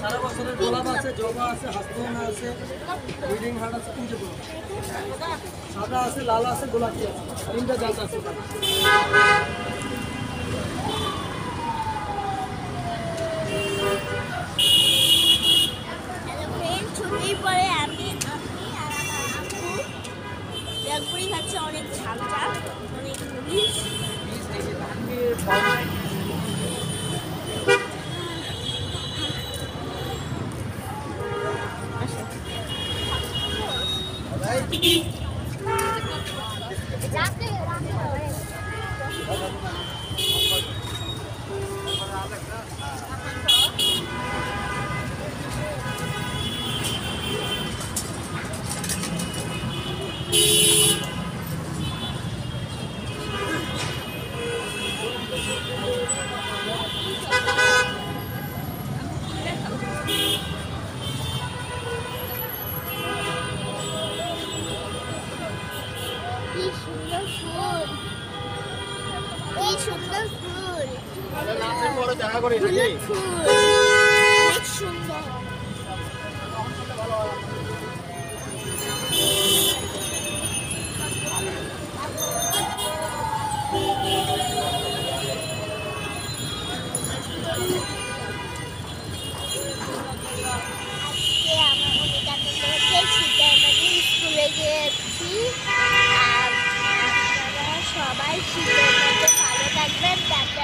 সারা বছরের গোলাপ আছে, জবা আছে হাস্তনা আছে ব্রিডিং হার্ট আছে, তিনটে সাদা আছে, লাল আছে, গোলাপি আছে। তিনটা জাত আছে। ছুটির পরে আমি আমি আর আমার আপু ব্যাগপুরি খাচ্ছে অনেক ঝাল অনেক মুড়িস রাতে রাতে সুন্দর ফুল। সুন্দর ফুল অনেক সুন্দর আজকে আমার Tipe satu.